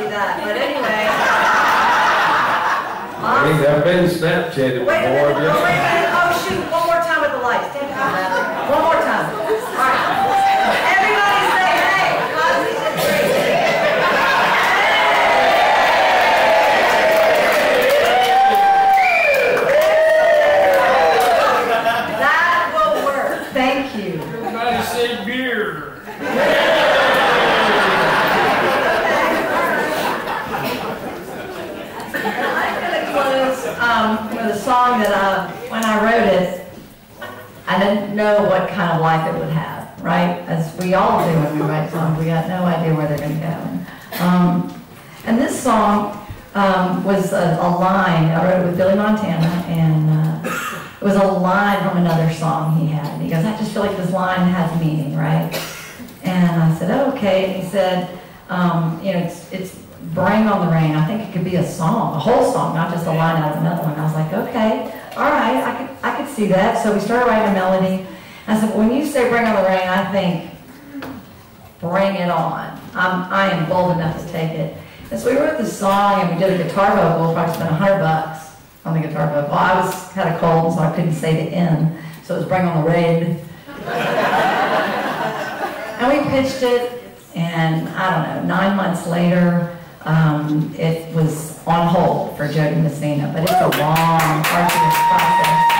see that. But anyway. I think I've been Snapchatted Wait a before. minute, oh, wait a minute, oh shoot, one more time with the lights. Take it that. One more time. All right. Everybody say hey. Cosby's in three. That will work. Thank you. Everybody say beer. I'm going to close um, with a song that uh, when I wrote it, I didn't know what kind of life it would have, right? As we all do when we write songs, we got no idea where they're going to go. Um, and this song um, was a, a line, I wrote it with Billy Montana, and uh, it was a line from another song he had. And he goes, I just feel like this line has meaning, right? And I said, oh, okay. And he said, um, you know, it's, it's Bring on the Rain. I think it could be a song, a whole song, not just a line out of another one. I was like, okay, all right, I could, I could see that. So we started writing a melody. I said, when you say Bring on the Rain, I think, bring it on. I'm, I am bold enough to take it. And so we wrote this song and we did a guitar vocal, probably spent a hundred bucks on the guitar vocal. I was kind of cold, so I couldn't say the N, so it was Bring on the Rain. And we pitched it, and I don't know, nine months later, um, it was on hold for Jo Dee Messina, but it's a long, arduous process.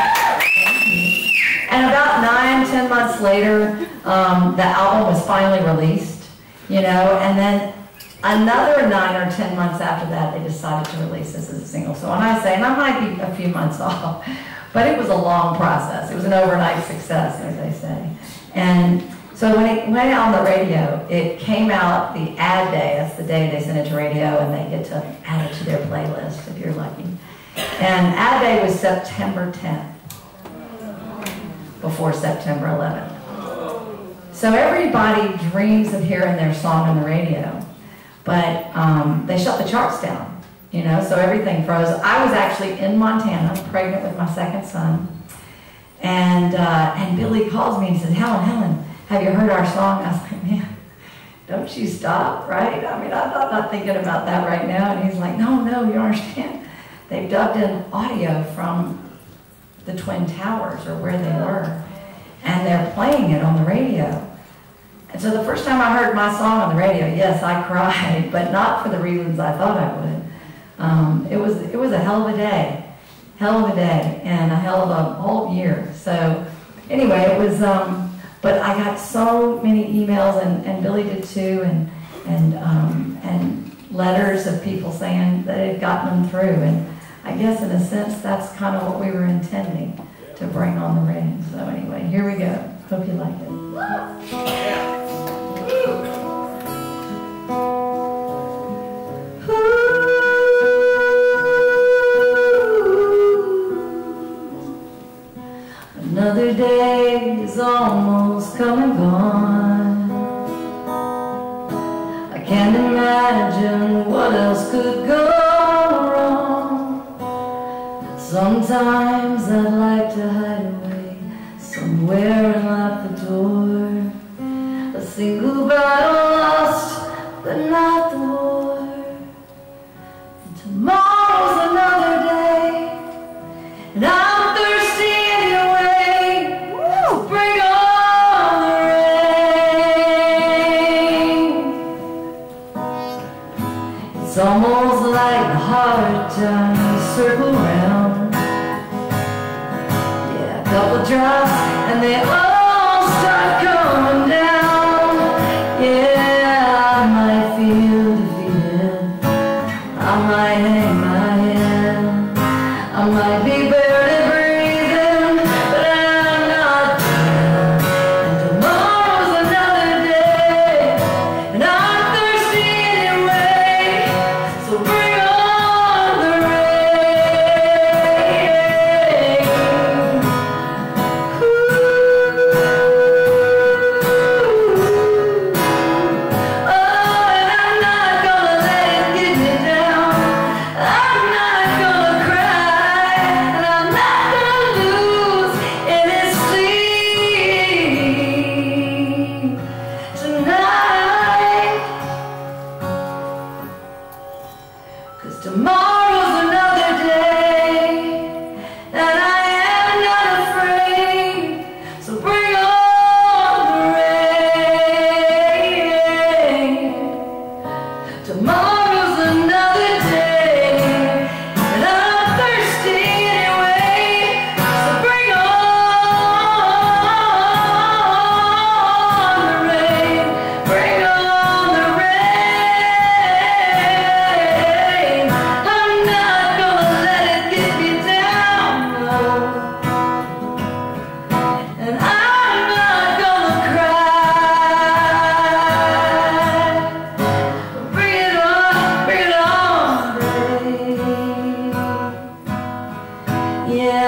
And about nine, ten months later, um, the album was finally released, you know, and then another nine or ten months after that, they decided to release this as a single. So when I say, and I might be a few months off, but it was a long process. It was an overnight success, as they say. And so when it went out on the radio, it came out the ad day. That's the day they send it to radio, and they get to add it to their playlist if you're lucky. And ad day was September 10th, before September 11th. So everybody dreams of hearing their song on the radio, but um, they shut the charts down. You know, so everything froze. I was actually in Montana, pregnant with my second son, and uh, and Billy calls me and says, "Helen, Helen." Have you heard our song? I was like, man, don't you stop, right? I mean, I'm not, thinking about that right now. And he's like, no, no, you understand. They've dubbed in audio from the Twin Towers or where they were, and they're playing it on the radio. And so the first time I heard my song on the radio, yes, I cried, but not for the reasons I thought I would. Um, it was it was a hell of a day, hell of a day, and a hell of a whole year. So anyway, it was. Um, but I got so many emails, and, and Billy did too, and and um, and letters of people saying that it had gotten them through. And I guess in a sense, that's kind of what we were intending to bring on the rain. So anyway, here we go. Hope you like it. Day almost come and gone. I can't imagine what else could go wrong. Sometimes I'd It's almost like the hard times circle round. Yeah, a couple drops and they all tomorrow's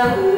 하고